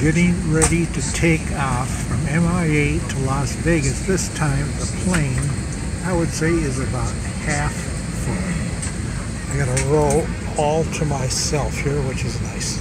getting ready to take off from MIA to Las Vegas. This time the plane, I would say, is about half full. I got a row all to myself here, which is nice.